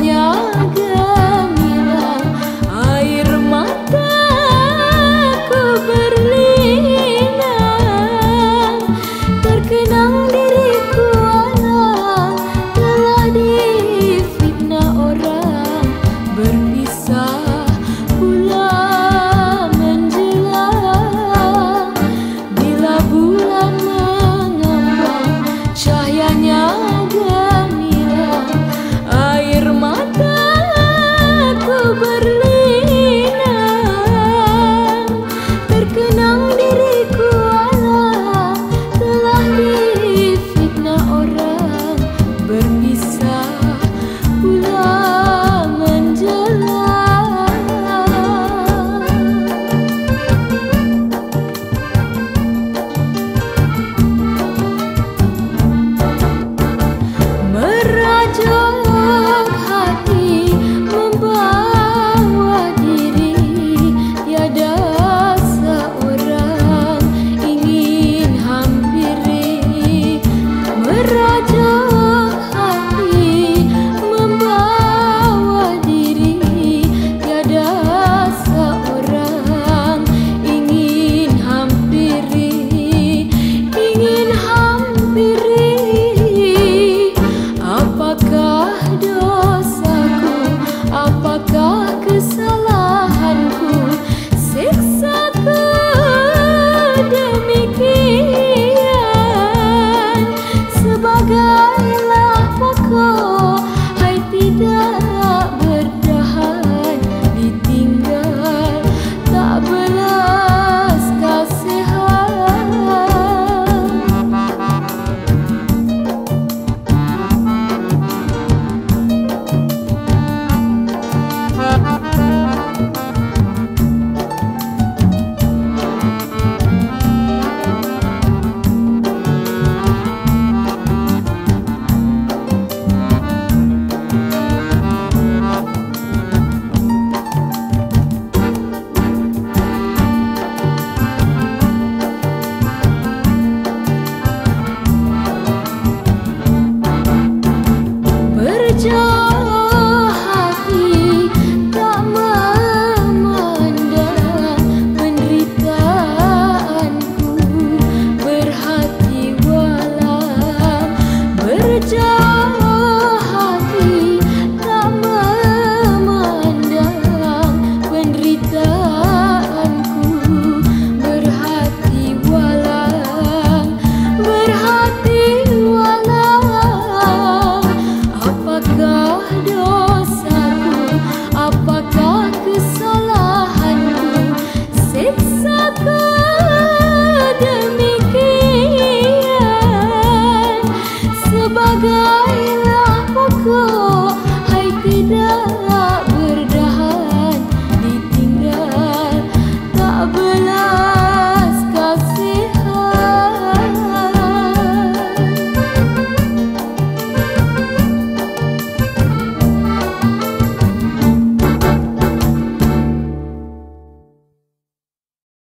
nhớ cứ nắng đi